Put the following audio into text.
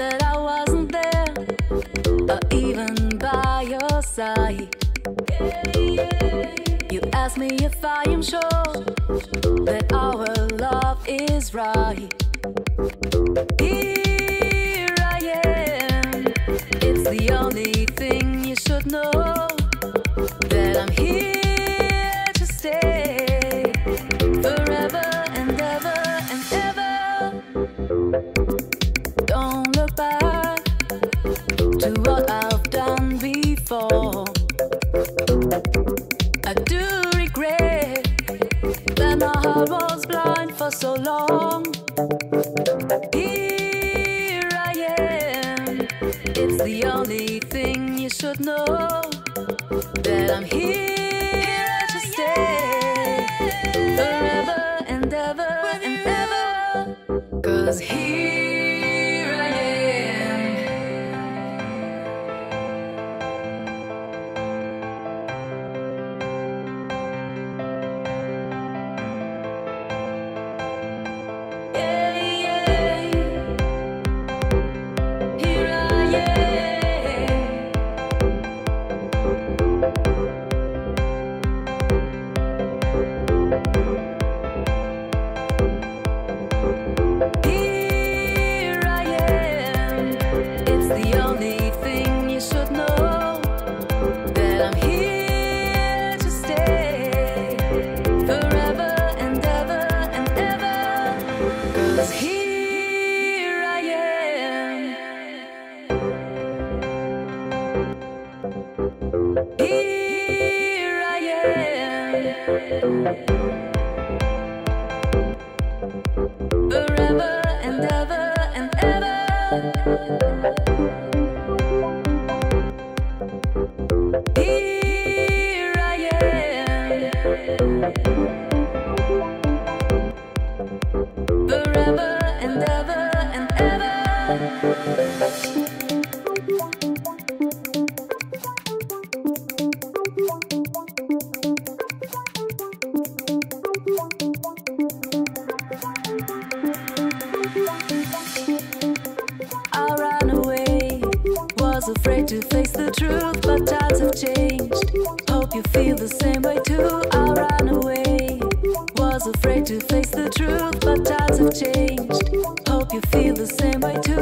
that I wasn't there, or even by your side. You ask me if I am sure that our love is right. Here I am, it's the only thing you should know that I'm here to stay forever and ever and ever. Here I am, it's the only thing you should know that I'm here to stay forever and ever and ever. Cause here Here I am. Forever and ever and ever. Here I am. Forever and ever was afraid to face the truth, but times have changed. Hope you feel the same way too. I'll run away, was afraid to face the truth, but times have changed. Hope you feel the same way too.